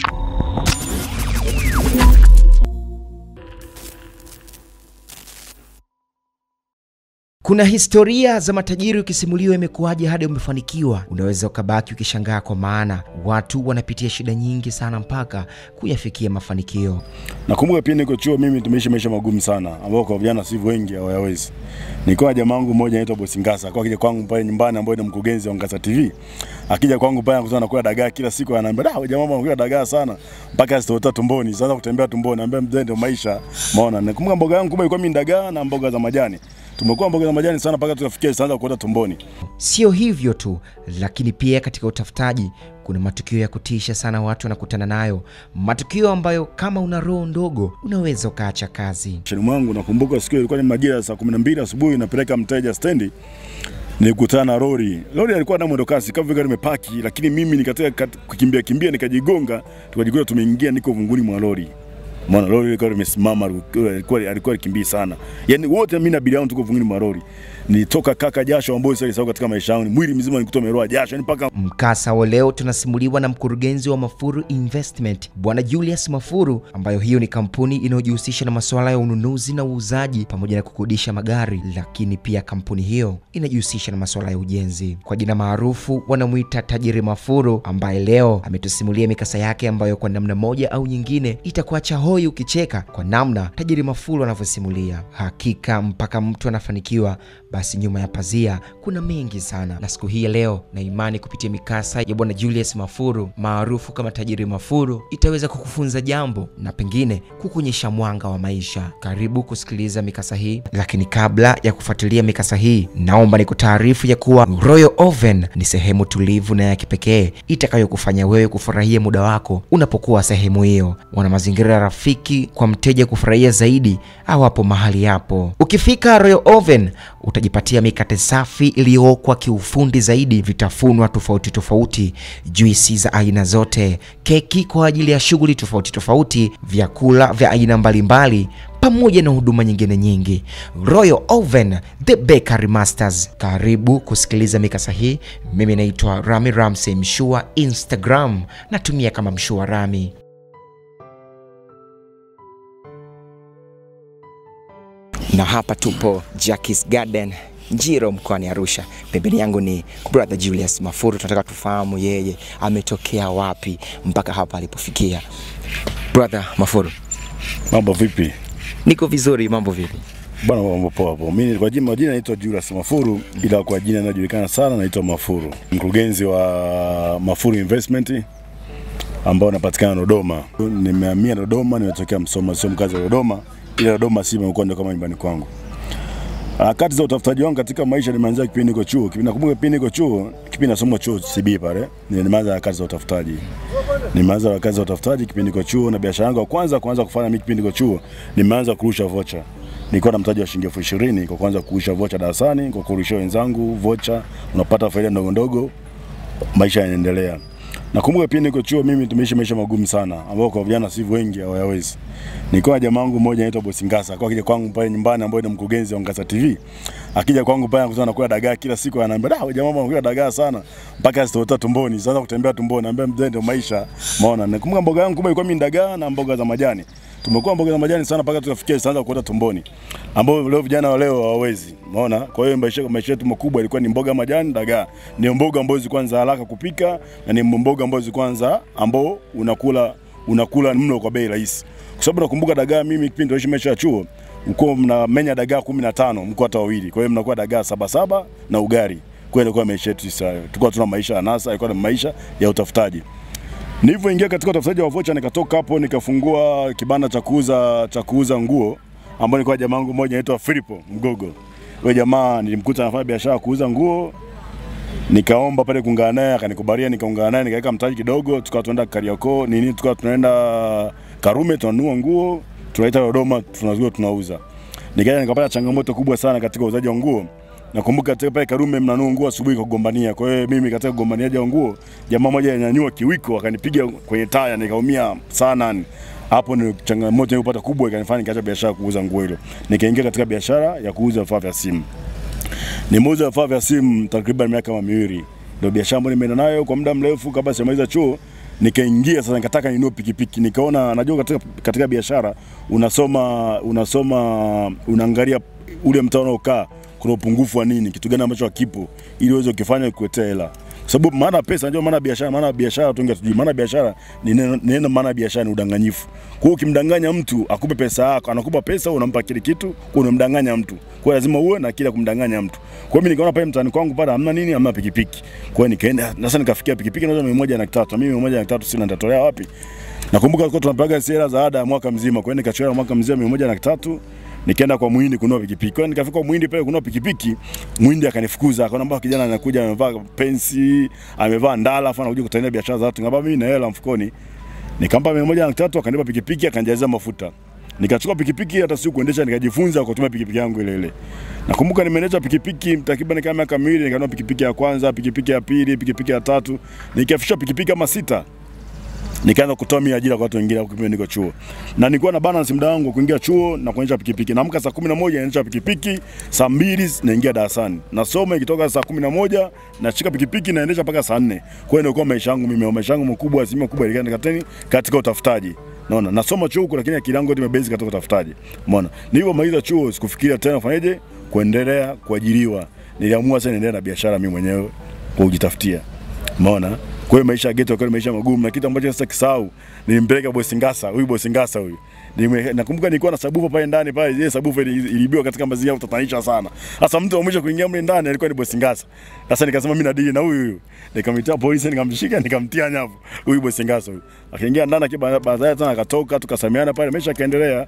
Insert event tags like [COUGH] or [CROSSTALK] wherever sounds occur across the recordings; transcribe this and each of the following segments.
now. Kuna historia za matajiri ukisimuliwa imekuwaje hadi umefanikiwa. Unaweza ukabaki ukishangaa, kwa maana watu wanapitia shida nyingi sana mpaka kuyafikia mafanikio. Nakumbuka pia niko chuo, mimi tumeishi maisha magumu sana, ambao kwa vijana sivyo wengi hawayawezi. Nilikuwa jamaa wangu mmoja anaitwa Bosi Ngasa, kwa akija kwangu pale nyumbani, ambaye ni mkurugenzi wa Ngasa TV. Akija kwangu pale anakutana nakula dagaa kila siku, ananiambia da, jamaa wangu anakula dagaa sana mpaka sitota tumboni, sasa kutembea tumboni. Anambia mzee, ndio maisha. Maona nakumbuka mboga yangu kubwa ilikuwa mimi dagaa na mboga za majani. Tumekuwa mboga za majani sana mpaka tukafikia sasa kuota tumboni. Sio hivyo tu, lakini pia katika utafutaji kuna matukio ya kutisha sana watu wanakutana nayo, matukio ambayo kama una roho ndogo unaweza ukaacha kazi. Shani mwangu nakumbuka siku ilikuwa ni majira ya saa 12 asubuhi, napeleka mteja stendi nilikutana na lori. Lori alikuwa na mwendo kasi kama vile limepaki, lakini mimi nikataka kukimbia kimbia, nikajigonga, tukajikuta tumeingia, niko vunguni mwa lori. Maana lori ilikuwa limesimama, alikuwa alikimbia sana. Yaani wote mimi na abiria yangu tuko vungini mwa lori. Nilitoka kaka jasho ambayo sasa isahau katika maisha yangu. Mwili mzima nikuta umeroa jasho, mpaka Mkasa wa leo tunasimuliwa na mkurugenzi wa Mafuru Investment Bwana Julius Mafuru, ambayo hiyo ni kampuni inayojihusisha na masuala ya ununuzi na uuzaji pamoja na kukodisha magari, lakini pia kampuni hiyo inajihusisha na masuala ya ujenzi. Kwa jina maarufu wanamwita Tajiri Mafuru, ambaye leo ametusimulia mikasa yake ambayo kwa namna moja au nyingine itakuacha hoi ukicheka kwa namna Tajiri Mafuru anavyosimulia. Hakika mpaka mtu anafanikiwa, basi nyuma ya pazia kuna mengi sana, na siku hii ya leo na imani kupitia mikasa ya bwana Julius Mafuru maarufu kama Tajiri Mafuru itaweza kukufunza jambo na pengine kukuonyesha mwanga wa maisha. Karibu kusikiliza mikasa hii, lakini kabla ya kufuatilia mikasa hii, naomba nikutaarifu ya kuwa Royal Oven ni sehemu tulivu na ya kipekee itakayokufanya wewe kufurahia muda wako unapokuwa sehemu hiyo. Wana mazingira rafiki kwa mteja kufurahia zaidi awapo mahali yapo. Ukifika Royal Oven utajipatia mikate safi iliyookwa kiufundi zaidi, vitafunwa tofauti tofauti, juisi za aina zote, keki kwa ajili ya shughuli tofauti tofauti, vyakula vya aina mbalimbali pamoja na huduma nyingine nyingi. Royal Oven, the bakery masters. Karibu kusikiliza mikasa hii. Mimi naitwa Rami Ramsey Mshua, Instagram natumia kama Mshua Rami. Na hapa tupo Jackis Garden Njiro mkoani Arusha. Pembeni yangu ni brother Julius Mafuru. Tunataka tufahamu yeye ametokea wapi mpaka hapa alipofikia. Brother Mafuru, mambo vipi? niko vizuri, mambo vipi? Bwana, mambo poa hapo. Mimi kwa jina majina naitwa Julius Mafuru, ila kwa jina linalojulikana sana naitwa Mafuru, mkurugenzi wa Mafuru Investment ambao unapatikana Dodoma. Nimehamia Dodoma, nimetokea Msoma, sio mkazi wa Dodoma, ila Dodoma Simba imekuwa ndio kama nyumbani kwangu. Harakati za utafutaji wangu katika maisha nimeanzia kipindi niko chuo. Kipindi nakumbuka kipindi niko chuo, kipindi nasoma chuo CB pale, nimeanza harakati za utafutaji. Nimeanza harakati za utafutaji kipindi niko chuo na biashara yangu ya kwanza kuanza kufanya mimi kipindi niko chuo, nimeanza kurusha vocha. Nilikuwa na mtaji wa shilingi elfu ishirini kwa kuanza kurusha vocha darasani, kwa kurusha wenzangu vocha, unapata faida ndogo ndogo, maisha yanaendelea. Nakumbuka pia niko chuo, mimi tumeishi maisha magumu sana, ambao kwa vijana si wengi hawayawezi. Nilikuwa jamaa wangu mmoja anaitwa Bosi Ngasa, kwa akija kwangu pale nyumbani, ambaye ni mkurugenzi wa Ngasa TV. Akija kwangu pale anakutana anakula dagaa kila siku, ananiambia da, jamaa wangu anakula dagaa sana mpaka sitota tumboni, sasa kutembea tumboni. Anambia mzee, ndio maisha. Umeona, nakumbuka mboga yangu kubwa ilikuwa mimi dagaa na mboga za majani. Tumekuwa mboga za majani sana mpaka tukafikia sasa kuota tumboni, ambao leo vijana wa leo hawawezi. Umeona, kwa hiyo maisha maisha yetu makubwa ilikuwa ni mboga majani, dagaa. Ni mboga ambazo zilikuwa za haraka kupika na ni mboga ambazo zilikuwa za ambao unakula unakula mlo kwa bei rahisi. Kwa sababu nakumbuka dagaa, mimi kipindi naishi maisha ya chuo, mko mnamenya dagaa 15 mko hata wawili, kwa hiyo mnakuwa dagaa saba saba na ugali. Kwa hiyo ilikuwa maisha yetu sasa, tulikuwa tuna maisha ya nasa, ilikuwa ni maisha ya utafutaji. Nilivyoingia katika utafutaji wa vocha, nikatoka hapo nikafungua kibanda cha kuuza cha kuuza nguo, ambao nilikuwa jamaa wangu mmoja anaitwa Filipo Mgogo. Yule jamaa nilimkuta anafanya biashara kuuza nguo, nikaomba pale kuungana naye, akanikubalia, nikaungana naye, nikaweka mtaji kidogo, tukawa tunaenda Kariakoo nini, tukawa tunaenda Karume, tunanunua nguo, tunaita Dodoma, tunazua tunauza. Nikaja nikapata changamoto kubwa sana katika uuzaji wa nguo. Nakumbuka katika pale Karume mnanua nguo asubuhi kwa kugombania. Kwa hiyo mimi katika kugombaniaji wa nguo, jamaa mmoja anyanyua kiwiko akanipiga kwenye taya nikaumia sana. Hapo ni changamoto nilipata kubwa ikanifanya nikaacha biashara kuuza nguo hilo. Nikaingia katika biashara ya kuuza vifaa vya simu. Nimeuza vifaa vya simu takriban miaka kama miwili. Ndio biashara ambayo nimeenda nayo kwa muda mrefu kabla sijamaliza chuo. nikaingia sasa, nikataka ninunue pikipiki, nikaona najua katika, katika biashara unasoma unasoma unaangalia ule mtaa unaokaa kuna upungufu wa nini, kitu gani ambacho hakipo, ili uweze ukifanya kuletea hela kwa sababu maana pesa, ndio maana biashara. Maana biashara watu wengi hatujui maana biashara ni neno, maana biashara ni udanganyifu. Kwa hiyo ukimdanganya mtu akupe pesa yako, anakupa pesa, au unampa kile kitu, kwa unamdanganya mtu. Kwa hiyo lazima uwe na kile kumdanganya mtu. Kwa hiyo mimi nikaona pale mtaani kwangu pale hamna nini, hamna pikipiki. Kwa hiyo nikaenda sasa, nikafikia pikipiki nauza mia moja na tatu. Mimi moja na tatu sina, nitatolea wapi? Nakumbuka tulikuwa tunapaga hela za ada ya mwaka mzima, kwa hiyo nikachora mwaka mzima mia moja na tatu nikaenda kwa Muhindi kununua pikipiki. Kwa nikafika kwa Muhindi pale kununua pikipiki, Muhindi akanifukuza, akaona mbona kijana anakuja amevaa pensi, amevaa ndala, afa anakuja kutania biashara za watu. Ngamba mimi na hela mfukoni. Nikampa mia moja na tatu, akanipa pikipiki, akanijazia mafuta. Nikachukua pikipiki hata siku kuendesha, nikajifunza kwa kutumia pikipiki yangu ile ile. Nakumbuka nimeendesha pikipiki takriban kama miaka miwili, nikanunua pikipiki ya kwanza, pikipiki ya pili, pikipiki ya tatu, nikafikisha pikipiki kama sita nikaanza kutoa mimi ajira kwa watu wengine huko kipindi niko chuo, na nilikuwa na balance muda wangu kuingia chuo na kuendesha pikipiki. Naamka saa 11 naendesha pikipiki, saa 2 naingia darasani, nasoma ikitoka saa 11 nashika pikipiki naendesha mpaka saa 4. Kwa hiyo ndio kwa maisha yangu mimi, maisha yangu makubwa, asilimia kubwa nikateni katika utafutaji. Naona nasoma chuo huko, lakini akili yangu yote imebase katika utafutaji. Umeona, nilipomaliza chuo sikufikiria tena fanyeje kuendelea kuajiriwa. Niliamua sasa niendelee na biashara mimi mwenyewe kwa kujitafutia. Umeona? Kwa hiyo maisha ya ghetto yakawa maisha magumu, na kitu ambacho sasa kisahau, nilimpeleka bosi Ngasa, huyu bosi Ngasa huyu. Nakumbuka nilikuwa na sabufa pale ndani pale, ile sabufa ilibiwa katika mazingira ya kutatanisha sana. Sasa mtu wa mwisho kuingia mle ndani alikuwa ni bosi Ngasa. Sasa nikasema mimi nadili na huyu huyu. nikamwita polisi, nikamshika, nikamtia nyavu huyu bosi Ngasa huyu. Akaingia ndani baadaye tena akatoka, tukasamiana pale, maisha yakaendelea.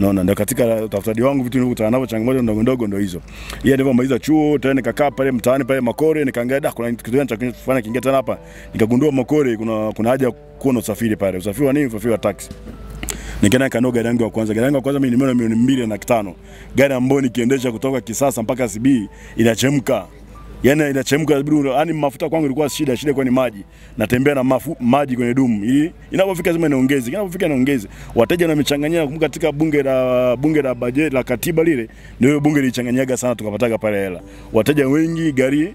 Naona ndio katika utafutaji wangu vitu nilivyokutana navyo changamoto ndogo ndogo ndio hizo. Yeye ndivyo maliza chuo tena nikakaa pale mtaani pale Makore nikaangalia da kuna kitu gani cha kufanya kiingia tena hapa. Nikagundua Makore kuna kuna haja kuwa na usafiri pale. Usafiri wa nini? Usafiri wa taxi. Nikaenda kanoga gari yangu ya kwanza. Gari yangu ya kwanza mimi nimeona milioni mbili na kitano. Gari ambayo nikiendesha kutoka Kisasa mpaka CB inachemka. Yaani inachemka yani mafuta kwangu ilikuwa shida, shida kwa ni maji. Natembea na mafu, maji kwenye dumu. Ili inapofika lazima niongeze. Inapofika niongeze. Wateja wanamechanganyia, nakumbuka katika bunge la bunge la bajeti la katiba lile ndio bunge lilichanganyaga sana tukapataga pale hela. Wateja wengi gari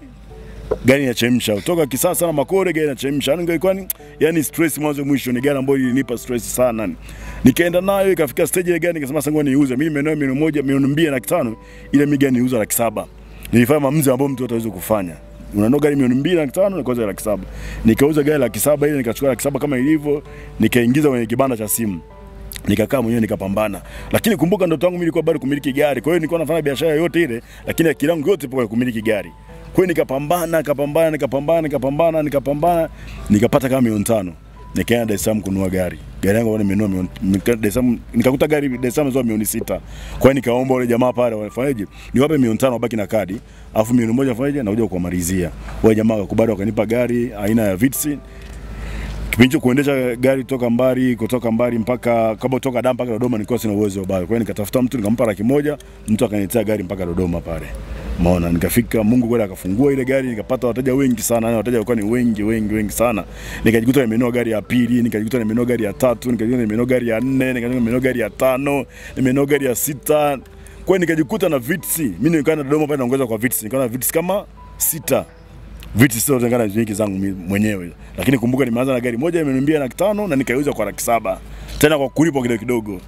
gari inachemsha kutoka Kisasa na Makore, gari inachemsha. Yani ilikuwa ni yani stress mwanzo mwisho, ni gari ambayo ilinipa stress sana. Nikaenda nayo ikafika stage ile gari nikasema sasa ngoja niuze. Mimi nimenunua milioni moja, milioni mbili na kitano, ile migani niuza laki saba. Nilifanya maamuzi ambayo mtu hataweza kufanya. Unanunua gari milioni mbili na tano nikauza laki saba. Nikauza gari laki saba ile nikachukua laki saba kama ilivyo, nikaingiza kwenye kibanda cha simu nikakaa mwenyewe nikapambana, lakini kumbuka ndoto yangu mimi ilikuwa bado kumiliki gari. Kwa hiyo nilikuwa nafanya biashara yote ile, lakini akili yangu yote ipo kumiliki gari. Kwa hiyo nikapambana, nikapambana, nikapambana, nikapambana, nikapambana, nikapata kama milioni tano. Nikaenda Dar es Salaam kununua gari. Gari yangu nimenunua nikakuta gari Dar es milioni sita. Kwa hiyo nikaomba wale jamaa pale wafanyeje, Niwape milioni tano wabaki na kadi. Alafu milioni moja wafanyaje? Nakuja kuwamalizia. Wale jamaa wakakubali wakanipa gari aina ya Vitz kipindi kuendesha gari toka mbali kutoka mbali mpaka kama toka Dar mpaka Dodoma nilikuwa sina uwezo bado. Kwa hiyo nikatafuta mtu nikampa laki moja, mtu akaniletea gari mpaka Dodoma pale. Maona nikafika, Mungu kweli akafungua ile gari, nikapata wateja wengi sana, na wateja walikuwa ni wengi wengi wengi sana. Nikajikuta nimenunua gari ya pili, nikajikuta nimenunua gari ya tatu, nikajikuta nimenunua gari ya nne, nikajikuta nimenunua gari ya tano, nimenunua gari ya sita. Kwa nikajikuta na Vitz. Mimi nilikuwa na Dodoma pale naongoza kwa Vitz. Nilikuwa na Vitz kama sita vitu sio zingana nyingi zangu mwenyewe, lakini kumbuka nimeanza na gari moja imeniambia laki tano na nikaiuza kwa laki saba tena kwa kulipwa kidogo kidogo.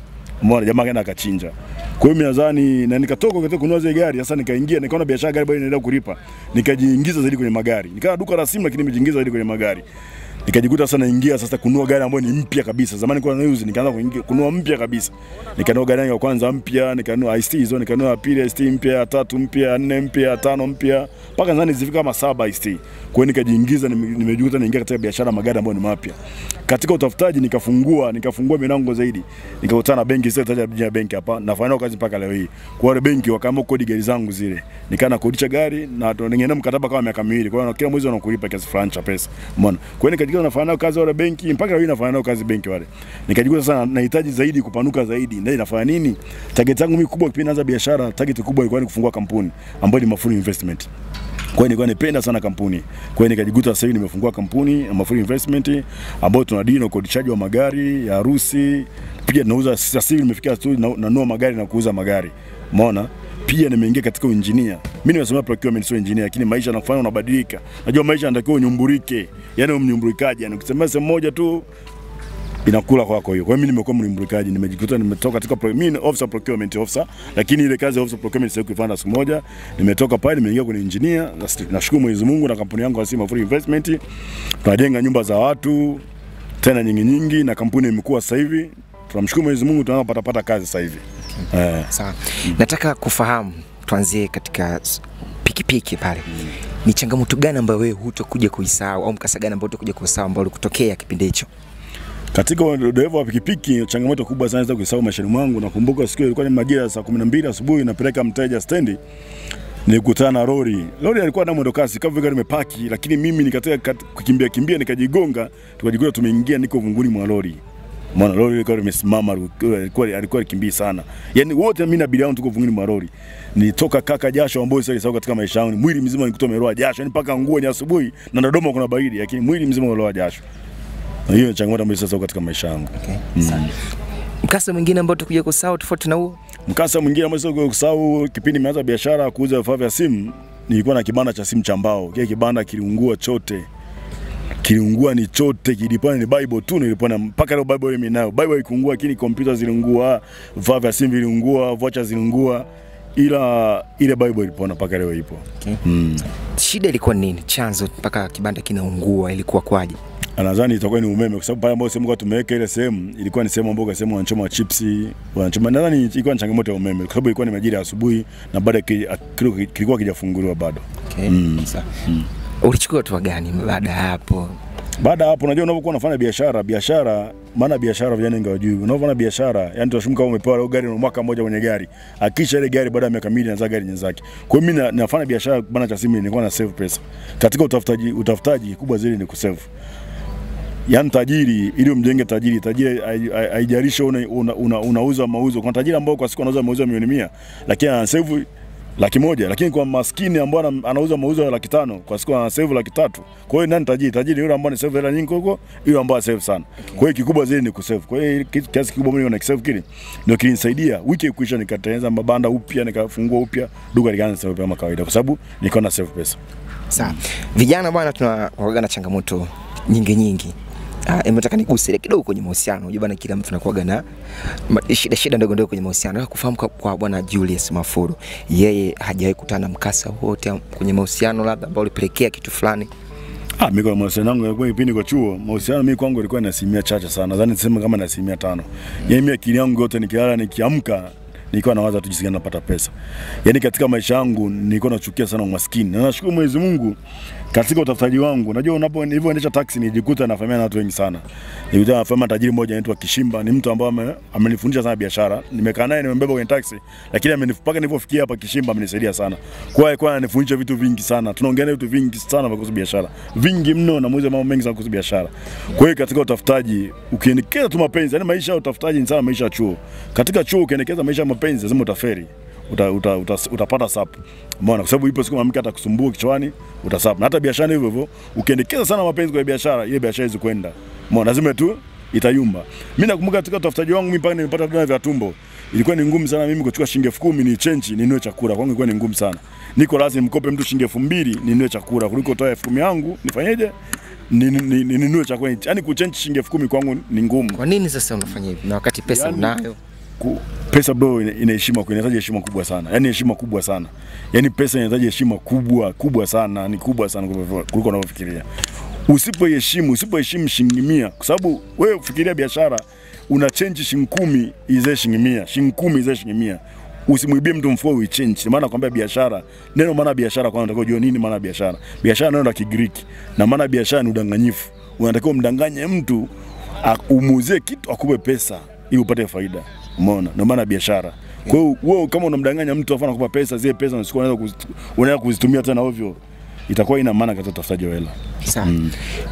Umeona, jamaa kaenda akachinja. Kwa hiyo nadhani na nikatoka katika kununua zile gari, sasa nikaingia nikaona biashara gari bado inaendelea kulipa, nikajiingiza zaidi kwenye magari. Nikawa duka la simu, lakini nimejiingiza zaidi kwenye magari nikajikuta sasa naingia sasa kunua gari ambayo ni mpya kabisa. Zamani kwa nauzi, nikaanza kununua mpya kabisa. Nikanua gari ya kwanza mpya, nikanua ST hizo, nikanua ya pili ST mpya, ya tatu mpya, ya nne mpya, ya tano mpya, mpaka nadhani zifika kama saba ST. Kwa hiyo nikajiingiza, nimejikuta naingia katika biashara magari ambayo ni mapya. Katika utafutaji nikafungua, nikafungua milango zaidi. Nikakutana na benki, sasa ya benki hapa, nafanya kazi mpaka leo hii. Kwa hiyo benki wakaamua kodi gari zangu zile. Nikaa nakodisha gari na ningeenda mkataba kama miaka miwili. Kwa hiyo kila mwezi wanakulipa kiasi fulani cha pesa. Umeona? Kwa hiyo nikajikuta nafanya nao kazi wale benki mpaka leo nafanya nao kazi benki wale. Nikajikuta sasa nahitaji zaidi kupanuka zaidi. Ndio nafanya nini? Target yangu mimi kubwa kipindi naanza biashara, target kubwa ilikuwa ni kufungua kampuni ambayo ni Mafuri Investment. Kwa hiyo nilikuwa nipenda sana kampuni. Kwa hiyo nikajikuta sasa hivi nimefungua kampuni ya Mafuri Investment ambayo tuna deal na ukodishaji wa magari ya harusi. Pia tunauza sasa hivi nimefikia tu na- nanunua magari na kuuza magari. Umeona? Pia nimeingia katika uinjinia. Mimi nimesomea procurement, sio engineer, lakini maisha yanafanya unabadilika. Najua maisha yanatakiwa unyumburike, yani umnyumburikaji, yani ukisema sehemu moja tu inakula kwako hiyo. Kwa hiyo mimi nimekuwa mlimburikaji, nimejikuta nimetoka katika mimi officer procurement officer, lakini ile kazi ya officer procurement sio kuifanya siku moja, nimetoka pale nimeingia kwenye engineer. na- Nashukuru Mwenyezi Mungu na kampuni yangu Asima Sima Free Investment, tunajenga nyumba za watu tena nyingi nyingi, na kampuni imekuwa sasa hivi, tunamshukuru Mwenyezi Mungu, tunapata pata kazi sasa hivi eh. Sawa. Nataka kufahamu, tuanzie katika pikipiki pale. Ni changamoto gani ambayo wewe hutokuja kuisahau au mkasa gani ambao utakuja kuisahau ambao ulikutokea kipindi hicho? Katika udereva wa pikipiki, changamoto kubwa sana za kuisahau maishani mwangu. Nakumbuka siku ilikuwa ni majira ya saa 12 asubuhi, napeleka mteja stendi, nilikutana na lori. Lori alikuwa na mwendo kasi kama vile nimepaki, lakini mimi nikataka kukimbia kimbia, nikajigonga, tukajikuta tumeingia, niko vunguni mwa lori. Maana lori ilikuwa limesimama, alikuwa alikuwa alikimbia sana. Yaani wote mimi na abiria yangu tuko vungini mwa lori. Nilitoka kaka jasho ambayo sasa isahau katika maisha yangu. Mwili mzima nilikuta meroa jasho, yani mpaka nguo ni asubuhi na Dodoma kuna baridi, lakini mwili mzima umeloa jasho. Na hiyo ni changamoto ambayo sasa katika maisha yangu. Mkasa mwingine ambao tukuja kusahau tofauti na huo? Mkasa mwingine ambao sio kusahau, kipindi nimeanza biashara kuuza vifaa vya simu, nilikuwa na kibanda cha simu cha mbao. Kile kibanda kiliungua chote, kiliungua ni chote, kilipona ni Bible tu nilipona, mpaka leo Bible mimi nayo. Bible ikungua, lakini kompyuta ziliungua, vifaa vya simu viliungua, vocha ziliungua, ila ile Bible ilipona mpaka leo ipo. Okay. Mm. Shida ilikuwa nini? Chanzo mpaka kibanda kinaungua ilikuwa kwaje? Nadhani itakuwa ni umeme, kwa sababu pale ambapo sehemu kwa tumeweka ile sehemu ilikuwa ni sehemu ambayo sehemu wanachoma chipsi, wanachoma. Nadhani ilikuwa ni changamoto ya umeme, kwa sababu ilikuwa ni majira ya asubuhi na bado ki- kilikuwa kijafunguliwa bado. Okay. Mm. Sawa. Ulichukua hatua gani baada ya hapo? Baada hapo, unajua unapokuwa unafanya biashara, biashara maana biashara vijana wengi hawajui. Unapofanya biashara, yani tunashumu kama umepewa leo gari na mwaka mmoja kwenye gari, akisha ile gari baada ya miaka miwili anaza gari nyenzake. Kwa hiyo mimi nafanya biashara bana cha simu, nilikuwa na save pesa katika utafutaji. Utafutaji kubwa zaidi ni kusave yaani tajiri ili umjenge tajiri tajiri hai- hai- haijalishi una, una, una, unauza mauzo kuna tajiri ambao kwa siku anauza mauzo milioni mia lakini anasave laki moja lakini kwa maskini ambao anauza mauzo ya laki tano kwa siku ana save laki tatu. Kwa hiyo nani tajiri? Tajiri yule ambao anasave hela nyingi huko yule ambaye anasave sana. Kwa hiyo kikubwa zaidi ni kusave. Kwa hiyo kiasi kikubwa mimi na save kile ndio kilinisaidia wiki kuisha nikatengeneza mabanda upya nikafungua upya duka likaanza save kama kawaida kwa sababu nilikuwa na save pesa. Sawa. Vijana bwana tunakuwa na changamoto nyingi nyingi. Ah, nimetaka niguse kidogo kwenye mahusiano. Unajua bwana kila mtu anakuwa na shida shida ndogo ndogo kwenye mahusiano. Kufahamu kwa, kwa bwana Julius Mafuru. Yeye hajawahi kutana na mkasa wote kwenye mahusiano labda ambao ulipelekea kitu fulani. Ah, mimi kwa mahusiano yangu yalikuwa kipindi kwa chuo, mahusiano mimi kwangu ilikuwa ni asilimia chache sana. Nadhani niseme kama ni asilimia tano. Yaani mimi akili yangu yote nikilala nikiamka nilikuwa nawaza tu jinsi gani napata pesa. Yaani katika maisha yangu nilikuwa nachukia sana umaskini. Na nashukuru Mwenyezi Mungu katika utafutaji wangu. Najua unapo nilivyoendesha taxi nilijikuta nafahamiana na watu wengi sana. Nilikuta na fama tajiri mmoja anaitwa Kishimba, ni mtu ambaye ame- amenifundisha sana biashara. Nimekaa naye nimembeba kwenye taxi, lakini amenipaka nilipofikia hapa Kishimba amenisaidia sana. Kwa hiyo ananifundisha vitu vingi sana. Tunaongea vitu vingi sana kuhusu biashara. Vingi mno na mwezi mambo mengi sana kuhusu biashara. Kwa hiyo katika utafutaji ukiendekeza tu mapenzi, yani maisha ya utafutaji ni sana maisha ya chuo. Katika chuo ukiendekeza maisha ya lazima utaferi. Uta, uta, uta, utapata sapu. Umeona kwa sababu ipo siku mwanamke atakusumbua kichwani utasapu. Na hata biashara hivyo hivyo ukiendekeza sana mapenzi kwa biashara, ile biashara hizi kwenda. Umeona lazima tu itayumba. Mimi nakumbuka katika utafutaji wangu mimi mpaka nimepata vidonda vya tumbo. Ilikuwa ni ngumu sana mimi kuchukua shilingi elfu kumi ni chenji ninunue chakula. Kwangu ilikuwa ni ngumu sana. Niko lazima nimkope mtu shilingi elfu mbili ninunue chakula kuliko kutoa elfu kumi yangu nifanyeje? Ni- ni- ni- Ninunue chakula. Yaani kuchange shilingi elfu kumi kwangu ni ngumu. Kwa nini sasa unafanya hivi na wakati pesa unayo? Ku- pesa bro ina heshima heshima inahitaji heshima kubwa sana. Yaani heshima kubwa sana. Yaani pesa inahitaji heshima kubwa kubwa sana ni kubwa sana kuliko unavyofikiria. Usipoheshimu usipoheshimu shilingi mia kwa sababu wewe fikiria biashara una change shilingi kumi izae shilingi mia. Shilingi kumi izae shilingi mia. Usimwibie mtu mfuko uichange maana nakwambia biashara neno maana biashara kwanza unatakiwa ujue nini maana biashara. Biashara neno la kigiriki na maana biashara ni udanganyifu. Unatakiwa umdanganye mtu umuuzie kitu akupe pesa ili upate faida. Umeona? Ndio maana biashara. Kwa hiyo wewe kama unamdanganya mtu afa anakupa pesa, zile pesa unachukua unaweza unaweza kuzitumia tena ovyo, itakuwa ina maana katika utafutaji wa hela. Sawa.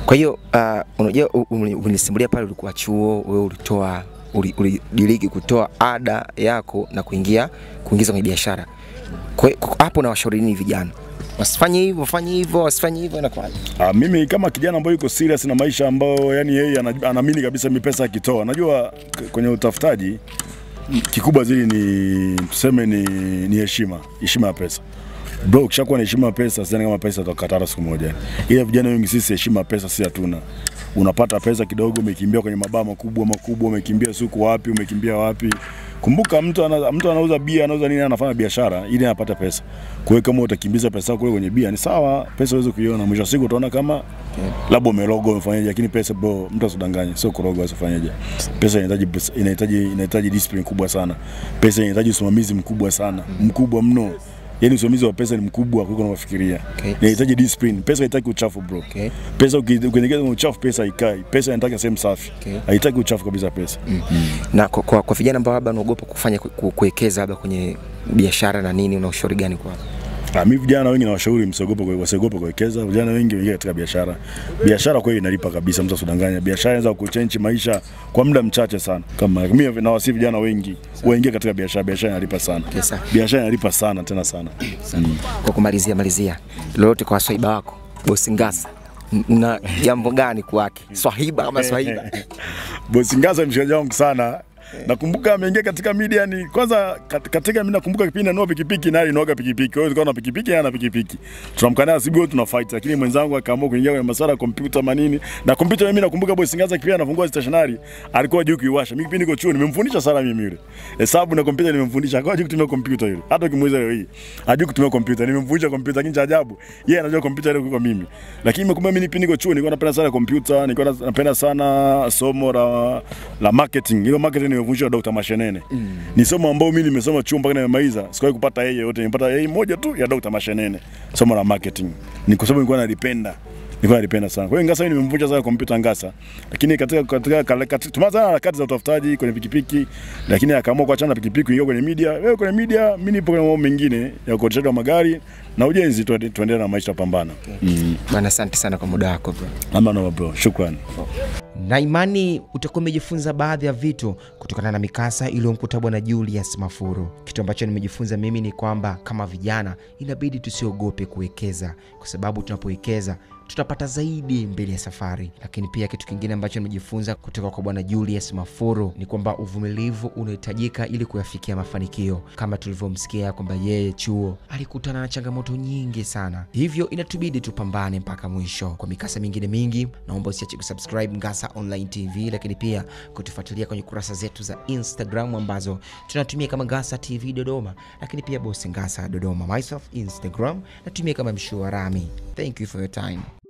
Kwa hiyo uh, unajua unisimulia ulinisimulia pale ulikuwa chuo, wewe ulitoa uli- ulidiriki kutoa ada yako na kuingia kuingiza kwenye biashara. Kwa hiyo hapo na washauri nini vijana? Wasifanye hivyo, wafanye hivyo, wasifanye hivyo inakuwaje? Ah, mimi kama kijana ambaye yuko serious na maisha ambayo yani yeye anaamini kabisa mi pesa akitoa, najua kwenye utafutaji Kikubwa zili ni tuseme ni ni heshima, heshima ya pesa. Bro, ukishakuwa na heshima ya pesa, sidhani kama pesa itakukatara siku moja. Ila vijana wengi sisi heshima ya pesa si hatuna. Unapata pesa kidogo, umekimbia kwenye mabaa makubwa makubwa, umekimbia suku wapi, umekimbia wapi. Kumbuka mtu ana, mtu anauza bia, anauza nini, anafanya biashara ili anapata pesa. Kwa hiyo kama utakimbiza pesa kule kwenye bia ni sawa, pesa uweze kuiona. Mwisho siku utaona kama okay. labda umeroga umefanyaje, lakini pesa bro, mtu asidanganye, sio kuroga, usifanyaje. Pesa inahitaji inahitaji inahitaji discipline kubwa sana. Pesa inahitaji usimamizi mkubwa sana, mkubwa mno. Yaani usimamizi wa pesa ni mkubwa kuliko unavyofikiria. Okay. Inahitaji discipline. Pesa haitaki uchafu bro. Okay. Pesa uki- ukiingia kwenye uchafu pesa haikai. Pesa inataka sehemu safi. Okay. Haitaki uchafu kabisa pesa. Mm. Mm. Na kwa, kwa, kwa vijana ambao labda wanaogopa kufanya ku- ku- kuwekeza labda kwenye biashara na nini, una ushauri gani kwao? Ah, mimi vijana wengi nawashauri msiogope wasiogope kuwekeza. Vijana wengi wengi katika biashara. Biashara kweli inalipa kabisa, mtu asidanganye. Biashara inaweza kuchange maisha kwa muda mchache sana. Kama mimi nawasi vijana wengi waingie katika biashara. Biashara inalipa sana. Biashara inalipa sana tena sana. Mm. Kwa kumalizia malizia, lolote kwa swaiba wako bosi Ngasa, na jambo gani kwake? Swahiba kama swahiba [LAUGHS] Bosi Ngasa mshikaji wangu sana. Nakumbuka ameingia katika media ni kwanza kat- katika mimi nakumbuka kipindi anua pikipiki na alinoga pikipiki. Wewe ulikuwa na pikipiki na pikipiki. Tunamkania sibu tuna fight lakini mwenzangu akaamua kuingia kwenye masuala ya kompyuta manini. Na kompyuta mimi nakumbuka boy Singaza kipindi anafungua stationary alikuwa juu kuiwasha. Mimi kipindi niko chuo nimemfundisha sana mimi yule. Hesabu na kompyuta nimemfundisha. Akawa juu kutumia kompyuta yule. Hata ukimuuliza leo hii hajui kutumia kompyuta. Nimemfundisha kompyuta lakini cha ajabu yeye anajua kompyuta ile kuliko mimi. Lakini nimekumbuka mimi kipindi niko chuo nilikuwa napenda sana kompyuta, nilikuwa napenda sana somo la la marketing. Hilo marketing nimefundishwa na Dr. Mashenene. Ni somo ambao mimi nimesoma chuo mpaka nimemaliza. Sikuwahi kupata yeye yote, nimepata yeye moja tu ya Dr. Mashenene. Somo la marketing. Ni kwa sababu nilikuwa nalipenda. Nilikuwa nalipenda sana. Kwa hiyo Ngasa mimi nimemvunja sana kompyuta Ngasa. Lakini katika katika katika tumeanza na harakati za utafutaji kwenye pikipiki, lakini akaamua kuachana na pikipiki kuingia kwenye media. Wewe kwenye media, mimi nipo kwenye mambo mengine ya ukodishaji wa magari na ujenzi, tuendelee na maisha pambana. Mm. bwana. Asante sana kwa muda wako bro. Ama no bro, shukrani. Na imani utakuwa umejifunza baadhi ya vitu kutokana na mikasa iliyomkuta bwana Julius Mafuru. Kitu ambacho nimejifunza mimi ni kwamba kama vijana inabidi tusiogope kuwekeza, kwa sababu tunapowekeza tutapata zaidi mbele ya safari. Lakini pia kitu kingine ambacho nimejifunza kutoka kwa bwana Julius Mafuru ni kwamba uvumilivu unahitajika ili kuyafikia mafanikio, kama tulivyomsikia kwamba yeye chuo alikutana na changamoto nyingi sana, hivyo inatubidi tupambane mpaka mwisho. Kwa mikasa mingine mingi, naomba usiache kusubscribe Ngasa Online TV, lakini pia kutufuatilia kwenye kurasa zetu za Instagram ambazo tunatumia kama Ngasa TV Dodoma, lakini pia Bosi Ngasa Dodoma. Myself Instagram natumia kama mshuarami Thank you for your time.